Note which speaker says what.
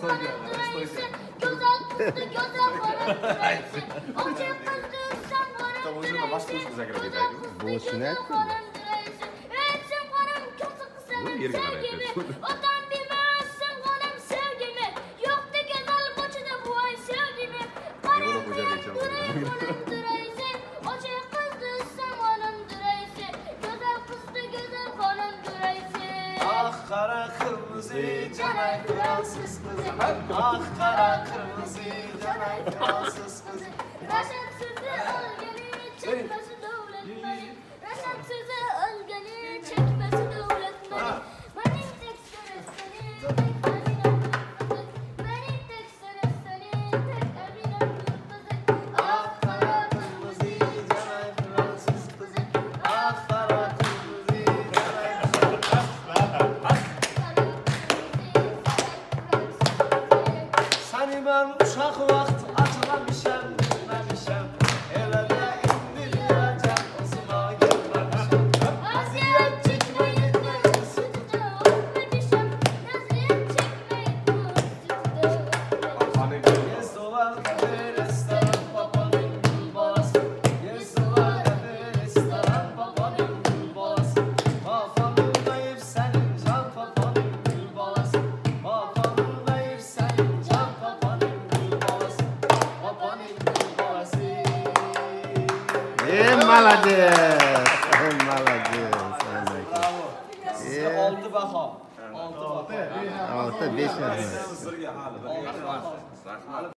Speaker 1: kızdı güzel koran düreysin. Açık kızdı sen koran
Speaker 2: Tam o yüzden başka
Speaker 1: düreysin.
Speaker 2: uçtu zaten bir
Speaker 1: Güzel
Speaker 2: dakika.
Speaker 1: kızdı
Speaker 3: Bu sünnet mi?
Speaker 1: sen koran kötü kız
Speaker 2: karar
Speaker 1: sevgimi.
Speaker 2: yapıyorsun.
Speaker 1: Vatan bilmez sen koran sevgimi. Yoktu güzel koçuda bu ay sevgimi.
Speaker 2: Oldu.
Speaker 1: koran düreysin. Açık kızdı sen koran düreysin. Güzel kızdı güzel koran düreysin.
Speaker 4: Ah kara kırmızı canay Fransız kızı. Ah kara kırmızı canay Fransız kızı.
Speaker 1: Reşat Seni
Speaker 4: ben uşak vaxt açılamışam bilmemişem
Speaker 3: E, молодец. Молодец. Sizga
Speaker 4: 6 baho. 6 baho.
Speaker 3: 6 5
Speaker 2: Sizlarga hali.
Speaker 4: Rahmat.